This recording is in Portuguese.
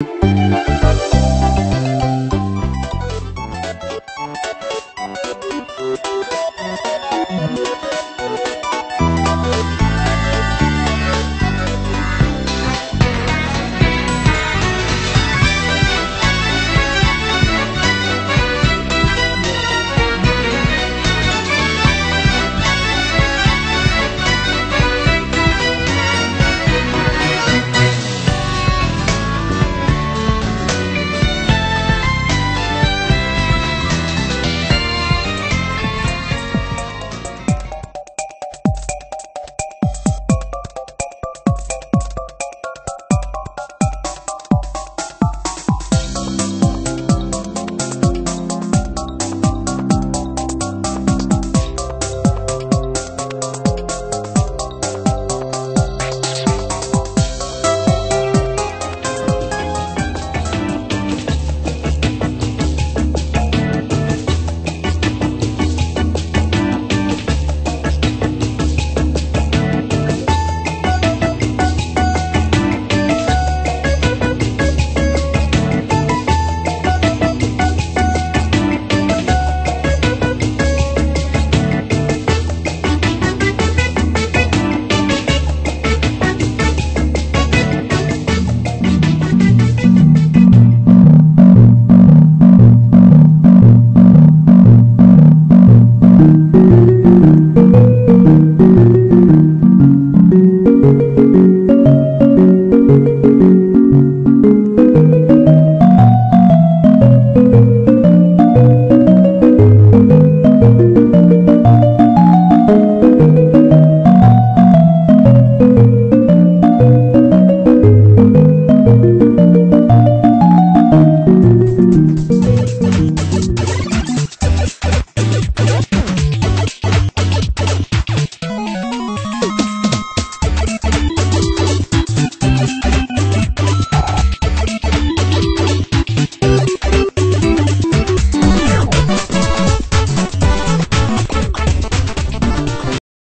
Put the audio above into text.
Música